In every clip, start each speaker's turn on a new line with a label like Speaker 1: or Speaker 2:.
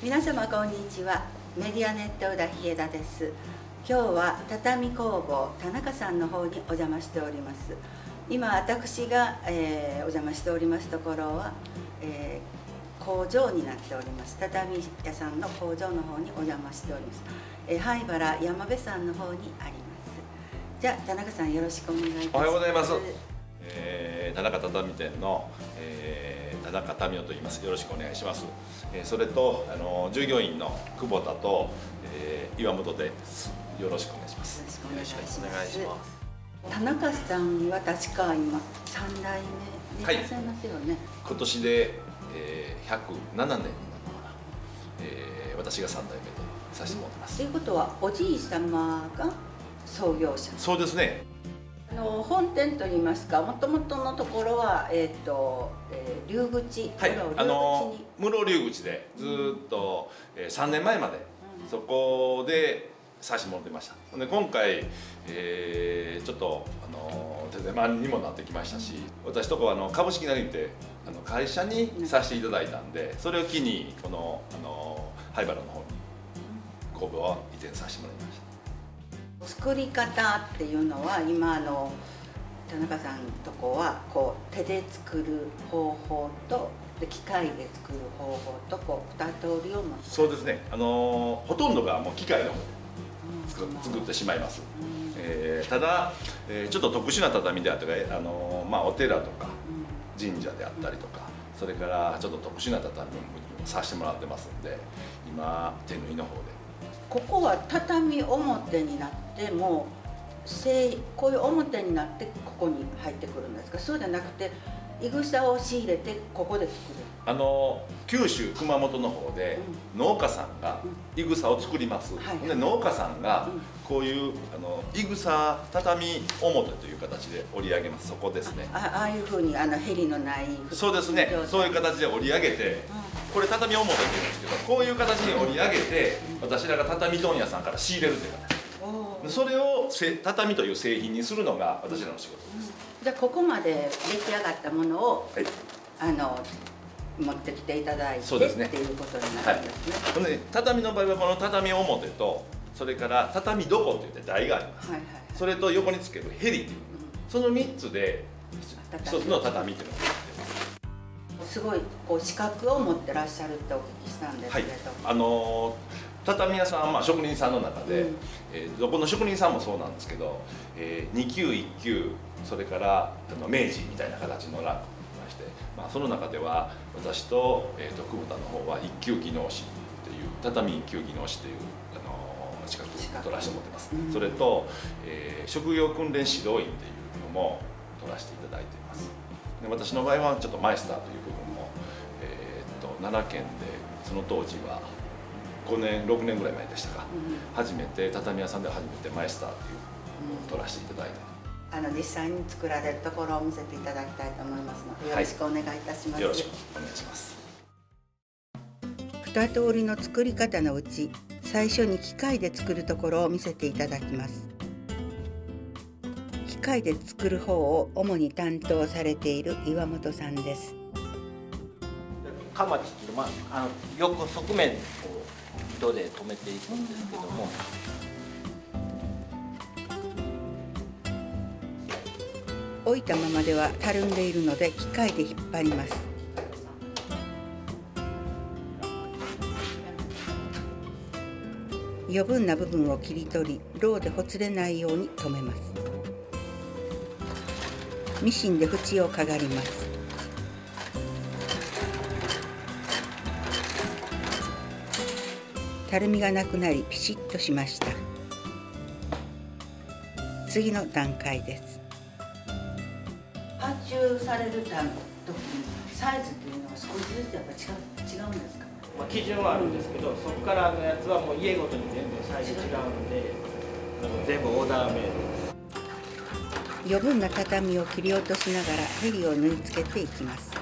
Speaker 1: 皆様こんにちは。メディアネット裏日枝です。今日は畳工房田中さんの方にお邪魔しております。今私が、えー、お邪魔しておりますところは、えー、工場になっております。畳屋さんの工場の方にお邪魔しております、えー、灰原山部さんの方にあります。じゃあ田中さんよろしくお願いします。
Speaker 2: おはようございます、えー、田中畳店の、えー田中民夫と言います。よろしくお願いします、えー、それとあの従業員の久保田と、えー、岩本でよろしくお願いします。
Speaker 1: よろしくお願いします。田中さんは確か今三代目でいらっしゃいますよね、はい、
Speaker 2: 今年で、えー、107年になるのかな、えー、私が三代目でさせてもらってます。
Speaker 1: ということはおじい様が創業者。
Speaker 2: そうですね。
Speaker 1: あの本店といいますかもともとのところは、えーとえー、龍口
Speaker 2: はいあの室龍口でずっと、うん、えー、3年前まで、うん、そこでさせてもらってました。で今回、えー、ちょっとあの手狭にもなってきましたし私とこはあの株式なりてあの会社にさせていただいたんでそれを機にこのあの灰原の方に工房は移転させてもらいました
Speaker 1: 作り方っていうのは今の田中さんとこはこう手で作る方法とで機械で作る方法とこう二通りを持
Speaker 2: つ。そうですね。あのほとんどがもう機械の作,、うん、作ってしまいます、うん、えー、ただ、えー、ちょっと特殊な畳であったりあの、まあ、お寺とか神社であったりとか、それからちょっと特殊な畳もさせてもらってますんで今手縫いの方で。
Speaker 1: ここは畳表になってもこういう表になってここに入ってくるんですか？そうじゃなくていぐさを仕入れてここで作る。
Speaker 2: あの九州熊本の方で農家さんがいぐさを作ります、うんはい、で農家さんがこういうあのいぐさ畳表という形で織り上げます。そこですね。
Speaker 1: ああいうふうにあのヘリのない
Speaker 2: そうですね。そういう形で織り上げて、うん、これ畳表って言うんですけどこういう形に織り上げて、うん、私らが畳問屋さんから仕入れるという形それをせ畳という製品にするのが私らの仕事です、
Speaker 1: じゃあここまで出来上がったものを、はい、あの持ってきていただいてそうです、ね、っていうことになるんですね、はい、
Speaker 2: 畳の場合はこの畳表とそれから畳床って言って台があります、はいはいはい、それと横につけるヘリっていう、うん、その3つで一つの畳っていうのが
Speaker 1: す。ごいこう資格を持ってらっしゃるってお聞きしたんですけれども、
Speaker 2: はい、あの畳屋さん、まあ、職人さんの中で、うん、えー、どこの職人さんもそうなんですけど、えー、2級1級それからあの明治みたいな形のランクまして、まあ、その中では私と,、えーと、久保田の方は一級技能士っていう畳一級技能士というあの資格を取らせてもらってます、うん、それと、えー、職業訓練指導員っていうのも取らせていただいています。で私の場合はちょっとマイスターという部分も、えーと、奈良県でその当時は5年6年ぐらい前でしたか、うん、初めて畳屋さんで初めてマイスターというのを取らせていただいて。
Speaker 1: あの実際に作られるところを見せていただきたいと思いますので、よろしくお願いいたします、はい、
Speaker 2: よろしくお願いします。
Speaker 1: 二通りの作り方のうち最初に機械で作るところを見せていただきます。機械で作る方を主に担当されている岩本さんです。
Speaker 3: かまちっていうのは、まあ、あの横側面を糸で留めていくんですけども、
Speaker 1: 置いたままではたるんでいるので機械で引っ張ります。余分な部分を切り取りローでほつれないように留めます。ミシンで縁をかがります。たるみがなくなりピシッとしました。次の段階です。発注されるた時にサイズっていうのは少しずつやっぱ違う違うんですか、
Speaker 3: まあ、基準はあるんですけど、そこからのやつはもう家ごとに全部サイズ違うので全部オーダーメイド。です
Speaker 1: 余分な畳を切り落としながらヘリを縫い付けていきます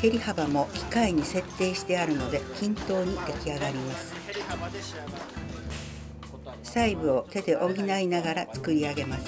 Speaker 1: 減り幅も機械に設定してあるので均等に出来上がります。細部を手で補いながら作り上げます。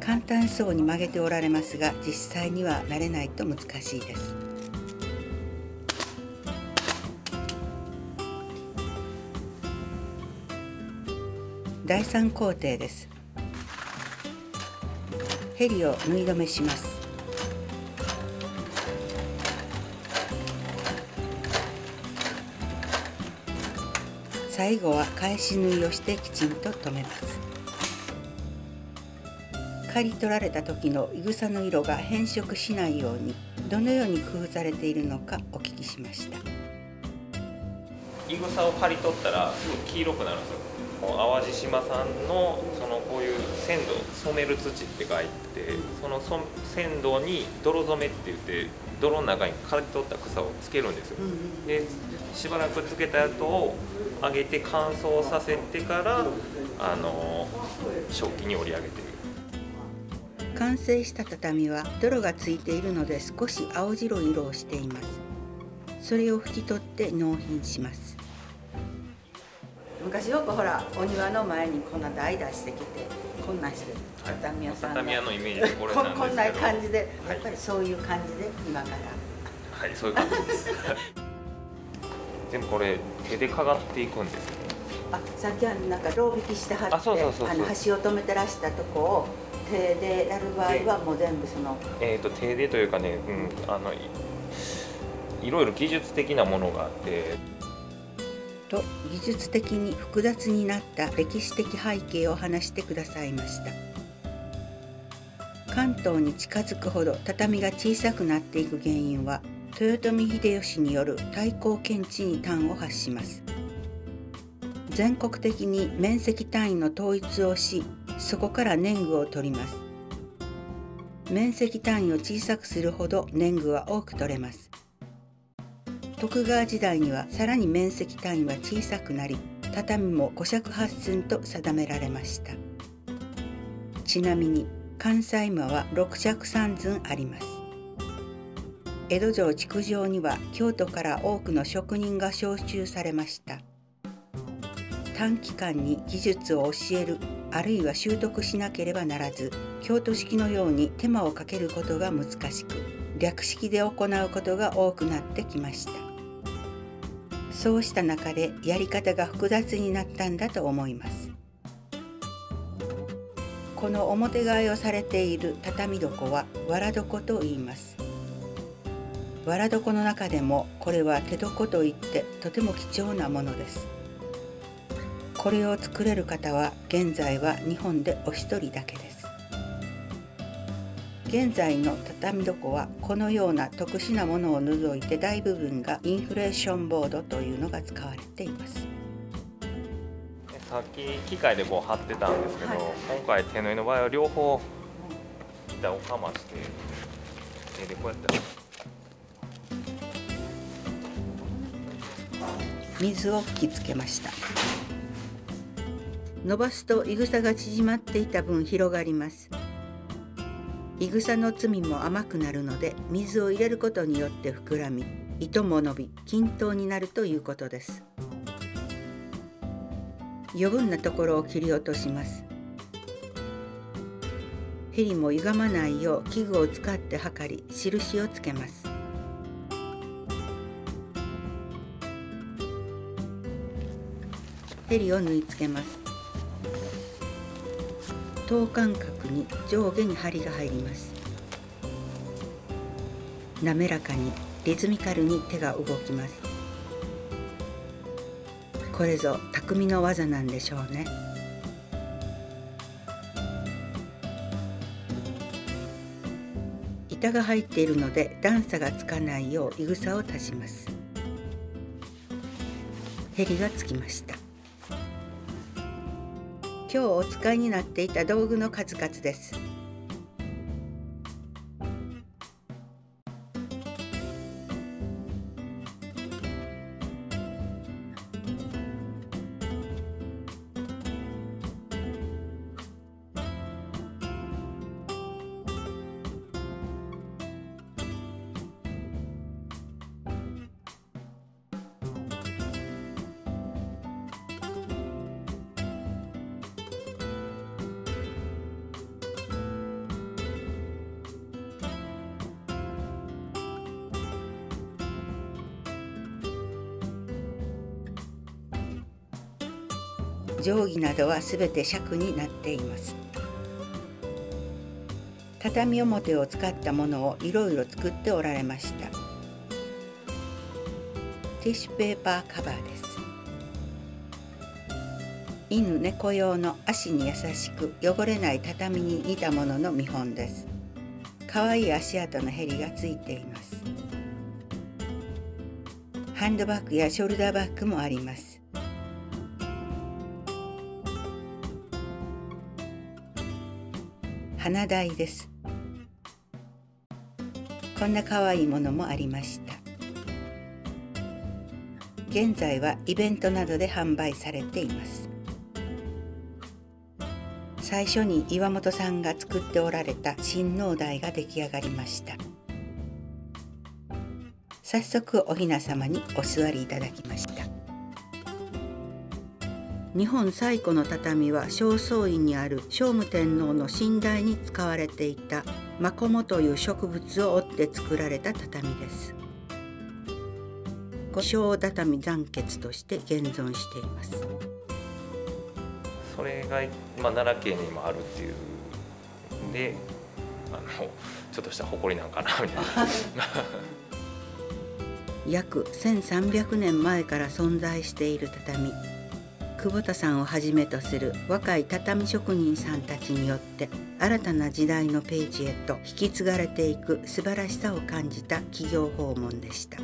Speaker 1: 簡単そうに曲げておられますが実際には慣れないと難しいです。第3工程です。ヘリを縫い止めします。最後は返し縫いをしてきちんと留めます。刈り取られた時のいぐさの色が変色しないようにどのように工夫されているのかお聞きしました。
Speaker 4: いぐさを刈り取ったらすぐ黄色くなるんですよ。淡路島さんのそのこういう鮮度染める土って書いてその鮮度に泥染めって言って泥の中に刈り取った草をつけるんですよ、でしばらくつけた後を上げて乾燥させてからあの食器に折り上げてる。
Speaker 1: 完成した畳は泥がついているので少し青白い色をしています。それを拭き取って納品します。昔よくほらお庭の前にこんな台出してきてこんなんして畳屋さん、
Speaker 4: 畳屋のイメージこれなんですけど。
Speaker 1: こんな感じでやっぱりそういう感じで今から。
Speaker 4: はいそういう感じです 全部これ手でかがっていくんですよ。
Speaker 1: あさっきはなんかロー引きしてはって
Speaker 4: あそうそうそうそう。
Speaker 1: あの端を止めてらしたとこを手でやる場合はもう全部その。
Speaker 4: えー、と手でというかね、うん、あのいいろいろ技術的なものがあって。
Speaker 1: と技術的に複雑になった歴史的背景を話してくださいました。関東に近づくほど畳が小さくなっていく原因は豊臣秀吉による対抗検知に端を発します。全国的に面積単位の統一をしそこから年貢を取ります。面積単位を小さくするほど年貢は多く取れます。徳川時代にはさらに面積単位は小さくなり畳も五尺八寸と定められました。ちなみに関西馬は六尺三寸あります。江戸城築城には京都から多くの職人が召集されました。短期間に技術を教えるあるいは習得しなければならず京都式のように手間をかけることが難しく略式で行うことが多くなってきました。そうした中でやり方が複雑になったんだと思います。この表替えをされている畳床は藁床と言います。藁床の中でもこれは手床といってとても貴重なものです。これを作れる方は現在は日本でお一人だけです。現在の畳床はこのような特殊なものを除いて大部分がインフレーションボードというのが使われています。
Speaker 4: さっき機械でこう貼ってたんですけど、
Speaker 1: はい。
Speaker 4: 今回手縫いの場合は両方板をかまして手でこうやって
Speaker 1: 水を吹きつけました。伸ばすといぐさが縮まっていた分広がります。いぐさの摘みも甘くなるので水を入れることによって膨らみ糸も伸び均等になるということです。余分なところを切り落とします。ヘリも歪まないよう器具を使って測り印をつけます。ヘリを縫い付けます。等間隔に上下に針が入ります。滑らかにリズミカルに手が動きます。これぞ匠の技なんでしょうね。板が入っているので段差がつかないよういぐさを足します。ヘリがつきました。今日お使いになっていた道具の数々です。定規などはすべて尺になっています畳表を使ったものをいろいろ作っておられましたティッシュペーパーカバーです犬猫用の足に優しく汚れない畳に似たものの見本です可愛い足跡のヘリがついていますハンドバッグやショルダーバッグもあります花台です。こんな可愛いものもありました。現在はイベントなどで販売されています。最初に岩本さんが作っておられた新農台が出来上がりました。早速お雛様にお座りいただきました。日本最古の畳は正倉院にある聖武天皇の寝台に使われていたマコモという植物を折って作られた畳です。五小畳残血として現存しています。
Speaker 4: それが、まあ、奈良県にもあるっていうであのちょっとした誇りなんかなみたいな。
Speaker 1: 約1300年前から存在している畳久保田さんをはじめとする若い畳職人さんたちによって新たな時代のページへと引き継がれていく素晴らしさを感じた企業訪問でした。